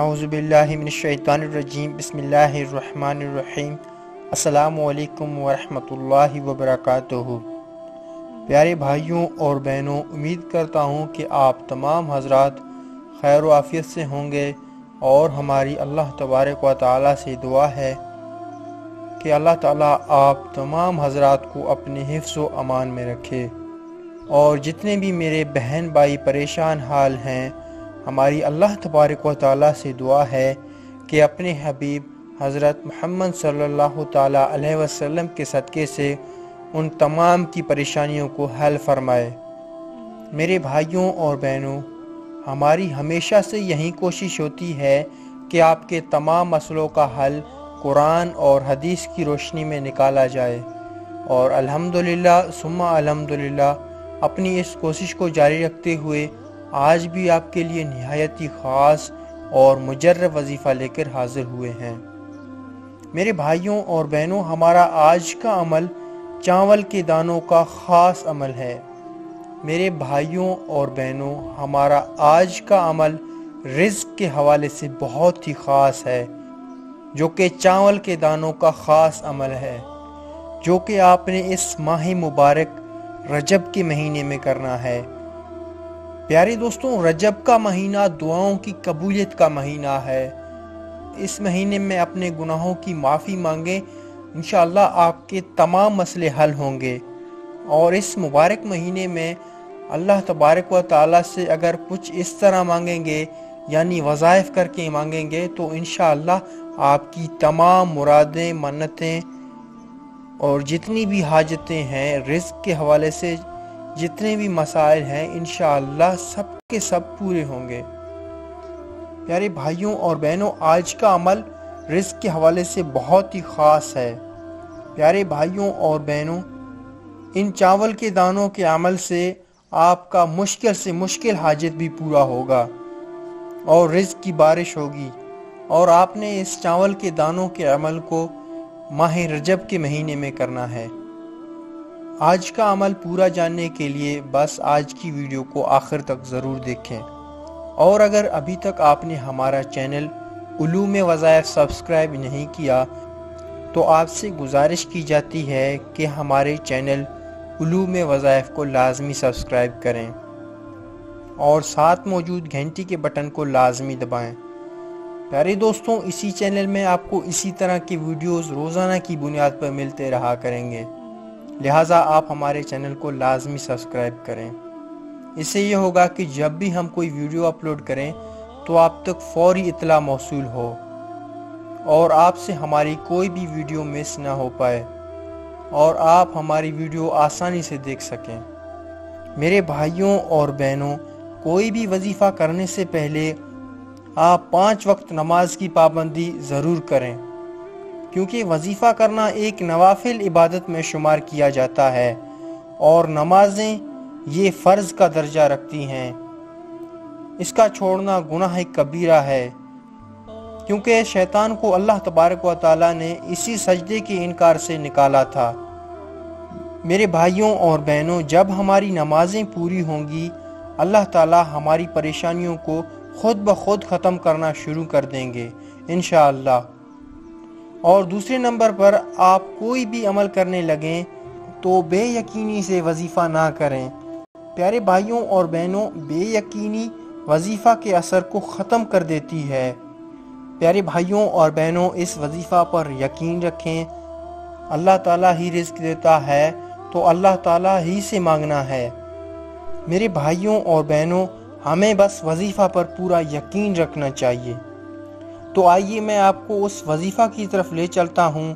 اعوذ باللہ من الشیطان الرجیم، بسم اللہ الرحمن الرحیم۔ السلام علیکم ورحمۃ اللہ وبرکاتہ۔ پیارے بھائیوں اور بہنوں، امید کرتا ہوں کہ آپ تمام حضرات خیر و عافیت سے ہوں گے اور ہماری اللہ تبارک و تعالیٰ سے دعا ہے کہ اللہ تعالیٰ آپ تمام حضرات کو اپنے حفظ و امان میں رکھے اور جتنے بھی میرے بہن بھائی پریشان حال ہیں ہماری اللہ تبارک و تعالیٰ سے دعا ہے کہ اپنے حبیب حضرت محمد صلی اللہ تعالیٰ علیہ وسلم کے صدقے سے ان تمام کی پریشانیوں کو حل فرمائے۔ میرے بھائیوں اور بہنوں، ہماری ہمیشہ سے یہی کوشش ہوتی ہے کہ آپ کے تمام مسئلوں کا حل قرآن اور حدیث کی روشنی میں نکالا جائے۔ اور الحمدللہ، ثم الحمدللہ، اپنی اس کوشش کو جاری رکھتے ہوئے آج بھی آپ کے لیے نہایت ہی خاص اور مجرب وظیفہ لے کر حاضر ہوئے ہیں۔ میرے بھائیوں اور بہنوں، ہمارا آج کا عمل چاول کے دانوں کا خاص عمل ہے۔ میرے بھائیوں اور بہنوں، ہمارا آج کا عمل رزق کے حوالے سے بہت ہی خاص ہے، جو کہ چاول کے دانوں کا خاص عمل ہے، جو کہ آپ نے اس ماہ مبارک رجب کے مہینے میں کرنا ہے۔ پیارے دوستوں، رجب کا مہینہ دعاؤں کی قبولیت کا مہینہ ہے۔ اس مہینے میں اپنے گناہوں کی معافی مانگیں، انشاءاللہ آپ کے تمام مسئلے حل ہوں گے۔ اور اس مبارک مہینے میں اللہ تبارک و تعالیٰ سے اگر کچھ اس طرح مانگیں گے یعنی وظائف کر کے مانگیں گے، تو انشاءاللہ آپ کی تمام مرادیں، منتیں اور جتنی بھی حاجتیں ہیں، رزق کے حوالے سے جتنے بھی مسائل ہیں، انشاءاللہ سب کے سب پورے ہوں گے۔ پیارے بھائیوں اور بہنوں، آج کا عمل رزق کے حوالے سے بہت ہی خاص ہے۔ پیارے بھائیوں اور بہنوں، ان چاول کے دانوں کے عمل سے آپ کا مشکل سے مشکل حاجت بھی پورا ہوگا اور رزق کی بارش ہوگی۔ اور آپ نے اس چاول کے دانوں کے عمل کو ماہ رجب کے مہینے میں کرنا ہے۔ آج کا عمل پورا جاننے کے لیے بس آج کی ویڈیو کو آخر تک ضرور دیکھیں۔ اور اگر ابھی تک آپ نے ہمارا چینل علوم وظائف سبسکرائب نہیں کیا، تو آپ سے گزارش کی جاتی ہے کہ ہمارے چینل علوم وظائف کو لازمی سبسکرائب کریں۔ اور ساتھ موجود گھنٹی کے بٹن کو لازمی دبائیں۔ پیارے دوستوں، اسی چینل میں آپ کو اسی طرح کی ویڈیوز روزانہ کی بنیاد پر ملتے رہا کریں گے۔ لہٰذا آپ ہمارے چینل کو لازمی سبسکرائب کریں۔ اس سے یہ ہوگا کہ جب بھی ہم کوئی ویڈیو اپلوڈ کریں تو آپ تک فوری اطلاع موصول ہو اور آپ سے ہماری کوئی بھی ویڈیو مس نہ ہو پائے اور آپ ہماری ویڈیو آسانی سے دیکھ سکیں۔ میرے بھائیوں اور بہنوں، کوئی بھی وظیفہ کرنے سے پہلے آپ پانچ وقت نماز کی پابندی ضرور کریں۔ کیونکہ وظیفہ کرنا ایک نوافل عبادت میں شمار کیا جاتا ہے اور نمازیں یہ فرض کا درجہ رکھتی ہیں۔ اس کا چھوڑنا گناہ کبیرہ ہے۔ کیونکہ شیطان کو اللہ تبارک و تعالیٰ نے اسی سجدے کے انکار سے نکالا تھا۔ میرے بھائیوں اور بہنوں، جب ہماری نمازیں پوری ہوں گی، اللہ تعالیٰ ہماری پریشانیوں کو خود بخود ختم کرنا شروع کر دیں گے۔ انشاءاللہ۔ اور دوسرے نمبر پر آپ کوئی بھی عمل کرنے لگیں تو بے یقینی سے وظیفہ نہ کریں۔ پیارے بھائیوں اور بہنوں، بے یقینی وظیفہ کے اثر کو ختم کر دیتی ہے۔ پیارے بھائیوں اور بہنوں، اس وظیفہ پر یقین رکھیں۔ اللہ تعالیٰ ہی رزق دیتا ہے تو اللہ تعالیٰ ہی سے مانگنا ہے۔ میرے بھائیوں اور بہنوں، ہمیں بس وظیفہ پر پورا یقین رکھنا چاہیے۔ تو آئیے میں آپ کو اس وظیفہ کی طرف لے چلتا ہوں۔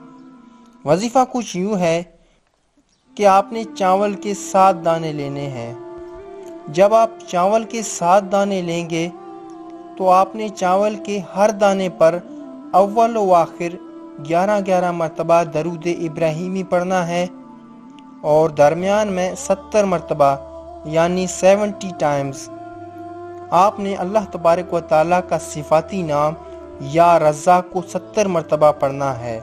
وظیفہ کچھ یوں ہے کہ آپ نے چاول کے سات دانے لینے ہیں۔ جب آپ چاول کے سات دانے لیں گے تو آپ نے چاول کے ہر دانے پر اول و آخر گیارہ گیارہ مرتبہ درود ابراہیمی پڑھنا ہے اور درمیان میں ستر مرتبہ یعنی سیونٹی ٹائمز آپ نے اللہ تبارک و تعالیٰ کا صفاتی نام یا رضا کو ستر مرتبہ پڑھنا ہے۔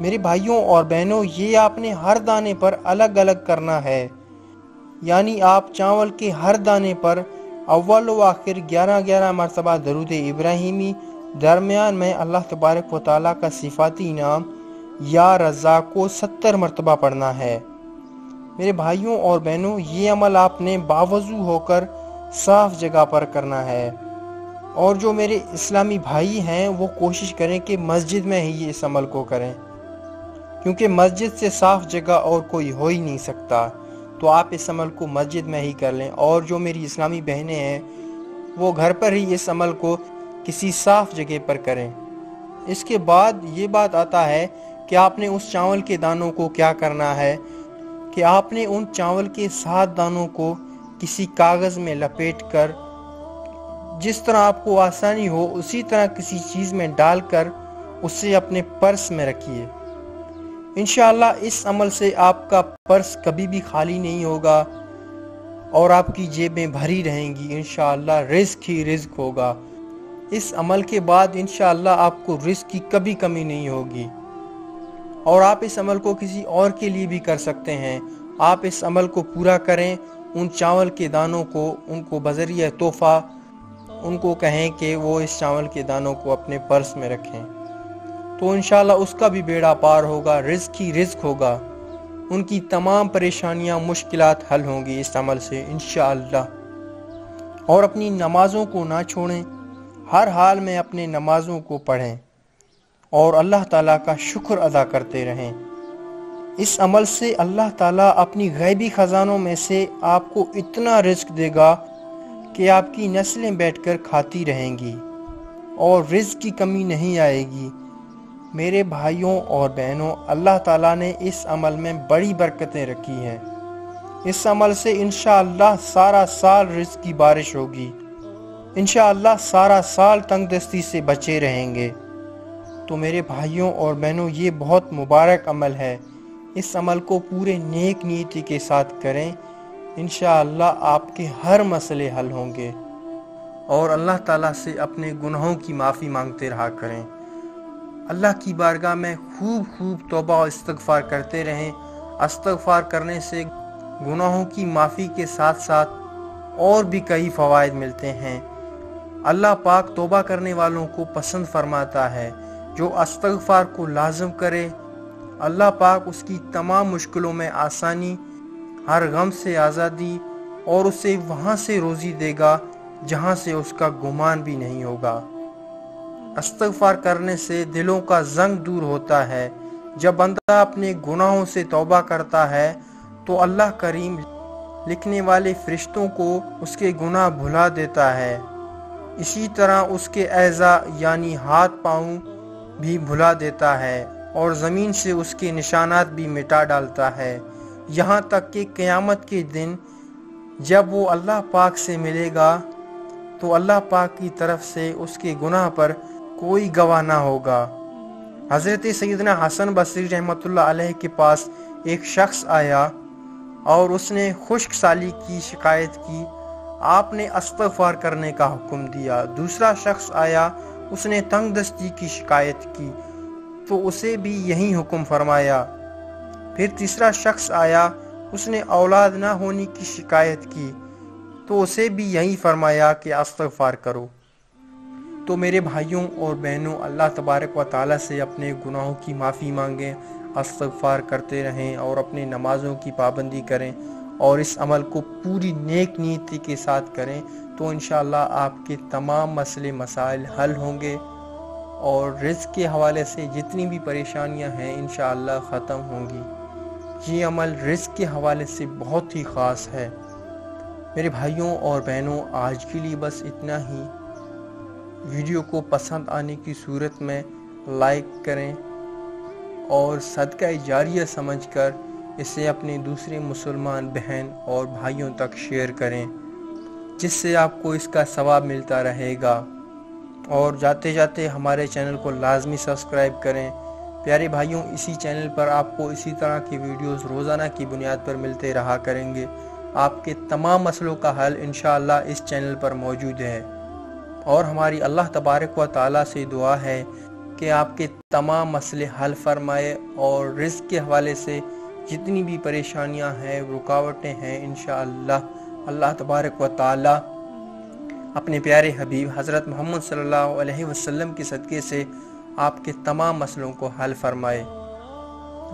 میرے بھائیوں اور بہنوں، یہ آپ نے ہر دانے پر الگ الگ کرنا ہے۔ یعنی آپ چاول کے ہر دانے پر اول و آخر گیارہ گیارہ مرتبہ درود ابراہیمی درمیان میں اللہ تبارک و تعالیٰ کا صفاتی نام یا رضا کو ستر مرتبہ پڑھنا ہے۔ میرے بھائیوں اور بہنوں، یہ عمل آپ نے باوضو ہو کر صاف جگہ پر کرنا ہے۔ اور جو میرے اسلامی بھائی ہیں، وہ کوشش کریں کہ مسجد میں ہی اس عمل کو کریں۔ کیونکہ مسجد سے صاف جگہ اور کوئی ہو ہی نہیں سکتا۔ تو آپ اس عمل کو مسجد میں ہی کر لیں۔ اور جو میری اسلامی بہنیں ہیں، وہ گھر پر ہی اس عمل کو کسی صاف جگہ پر کریں۔ اس کے بعد یہ بات آتا ہے کہ آپ نے اس چاول کے دانوں کو کیا کرنا ہے؟ کہ آپ نے ان چاول کے سات دانوں کو کسی کاغذ میں لپیٹ کر جس طرح آپ کو آسانی ہو، اسی طرح کسی چیز میں ڈال کر اسے اپنے پرس میں رکھیے۔ انشاءاللہ اس عمل سے آپ کا پرس کبھی بھی خالی نہیں ہوگا اور آپ کی جیبیں بھری رہیں گی۔ انشاءاللہ رزق ہی رزق ہوگا۔ اس عمل کے بعد انشاءاللہ آپ کو رزق کی کبھی کمی نہیں ہوگی۔ اور آپ اس عمل کو کسی اور کے لیے بھی کر سکتے ہیں۔ آپ اس عمل کو پورا کریں، ان چاول کے دانوں کو، ان کو بذریعہ تحفہ ان کو کہیں کہ وہ اس چاول کے دانوں کو اپنے پرس میں رکھیں۔ تو انشاءاللہ اس کا بھی بیڑا پار ہوگا، رزق ہی رزق ہوگا۔ ان کی تمام پریشانیاں، مشکلات حل ہوں گی اس عمل سے انشاءاللہ۔ اور اپنی نمازوں کو نہ چھوڑیں، ہر حال میں اپنے نمازوں کو پڑھیں۔ اور اللہ تعالیٰ کا شکر ادا کرتے رہیں۔ اس عمل سے اللہ تعالیٰ اپنی غیبی خزانوں میں سے آپ کو اتنا رزق دے گا کہ آپ کی نسلیں بیٹھ کر کھاتی رہیں گی اور رزق کی کمی نہیں آئے گی۔ میرے بھائیوں اور بہنوں، اللہ تعالیٰ نے اس عمل میں بڑی برکتیں رکھی ہیں۔ اس عمل سے انشاءاللہ سارا سال رزق کی بارش ہوگی۔ انشاءاللہ سارا سال تنگ دستی سے بچے رہیں گے۔ تو میرے بھائیوں اور بہنوں، یہ بہت مبارک عمل ہے۔ اس عمل کو پورے نیک نیتی کے ساتھ کریں۔ انشاءاللہ آپ کے ہر مسئلے حل ہوں گے۔ اور اللہ تعالیٰ سے اپنے گناہوں کی معافی مانگتے رہا کریں۔ اللہ کی بارگاہ میں خوب خوب توبہ و استغفار کرتے رہیں۔ استغفار کرنے سے گناہوں کی معافی کے ساتھ ساتھ اور بھی کئی فوائد ملتے ہیں۔ اللہ پاک توبہ کرنے والوں کو پسند فرماتا ہے۔ جو استغفار کو لازم کرے، اللہ پاک اس کی تمام مشکلوں میں آسانی ہر غم سے آزادی اور اسے وہاں سے روزی دے گا جہاں سے اس کا گمان بھی نہیں ہوگا۔ استغفار کرنے سے دلوں کا زنگ دور ہوتا ہے۔ جب بندہ اپنے گناہوں سے توبہ کرتا ہے تو اللہ کریم لکھنے والے فرشتوں کو اس کے گناہ بھلا دیتا ہے۔ اسی طرح اس کے اعضا یعنی ہاتھ پاؤں بھی بھلا دیتا ہے اور زمین سے اس کے نشانات بھی مٹا ڈالتا ہے۔ یہاں تک کہ قیامت کے دن جب وہ اللہ پاک سے ملے گا، تو اللہ پاک کی طرف سے اس کے گناہ پر کوئی گواہ نہ ہوگا۔ حضرت سیدنا حسن بصری رحمت اللہ علیہ کے پاس ایک شخص آیا اور اس نے خشک سالی کی شکایت کی۔ آپ نے استغفار کرنے کا حکم دیا۔ دوسرا شخص آیا، اس نے تنگ دستی کی شکایت کی۔ تو اسے بھی یہی حکم فرمایا۔ پھر تیسرا شخص آیا، اس نے اولاد نہ ہونے کی شکایت کی۔ تو اسے بھی یہی فرمایا کہ استغفار کرو۔ تو میرے بھائیوں اور بہنوں، اللہ تبارک و تعالیٰ سے اپنے گناہوں کی معافی مانگیں، استغفار کرتے رہیں اور اپنے نمازوں کی پابندی کریں اور اس عمل کو پوری نیک نیتی کے ساتھ کریں، تو انشاءاللہ آپ کے تمام مسئلے مسائل حل ہوں گے اور رزق کے حوالے سے جتنی بھی پریشانیاں ہیں، انشاءاللہ ختم ہوں گی۔ یہ عمل رزق کے حوالے سے بہت ہی خاص ہے۔ میرے بھائیوں اور بہنوں، آج کے لیے بس اتنا ہی۔ ویڈیو کو پسند آنے کی صورت میں لائک کریں اور صدقہ جاریہ سمجھ کر اسے اپنے دوسرے مسلمان، بہن اور بھائیوں تک شیئر کریں، جس سے آپ کو اس کا ثواب ملتا رہے گا۔ اور جاتے جاتے ہمارے چینل کو لازمی سبسکرائب کریں۔ پیارے بھائیوں، اسی چینل پر آپ کو اسی طرح کی ویڈیوز روزانہ کی بنیاد پر ملتے رہا کریں گے۔ آپ کے تمام مسئلوں کا حل انشاءاللہ اس چینل پر موجود ہے۔ اور ہماری اللہ تبارک و تعالیٰ سے دعا ہے کہ آپ کے تمام مسئلے حل فرمائے اور رزق کے حوالے سے جتنی بھی پریشانیاں ہیں، رکاوٹیں ہیں، انشاءاللہ اللہ تبارک و تعالیٰ اپنے پیارے حبیب حضرت محمد صلی اللہ علیہ وسلم کے صدقے سے آپ کے تمام مسئلوں کو حل فرمائے۔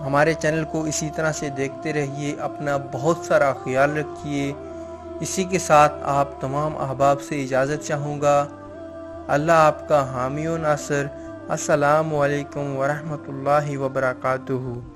ہمارے چینل کو اسی طرح سے دیکھتے رہیے، اپنا بہت سارا خیال رکھیے۔ اسی کے ساتھ آپ تمام احباب سے اجازت چاہوں گا۔ اللہ آپ کا حامی و ناصر۔ السلام علیکم ورحمۃ اللہ وبرکاتہ۔